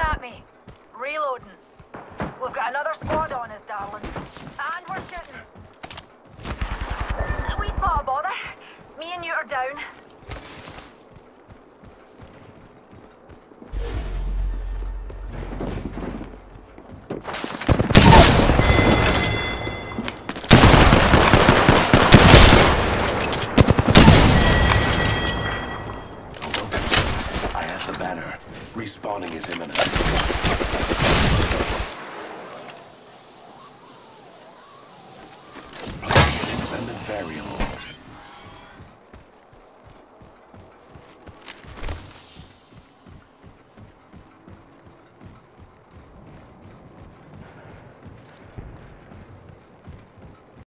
at me. Reloading. We've got another squad on us, darling. And we're shooting. We spot a bother. Me and you are down. The banner. Respawning is imminent. Variable.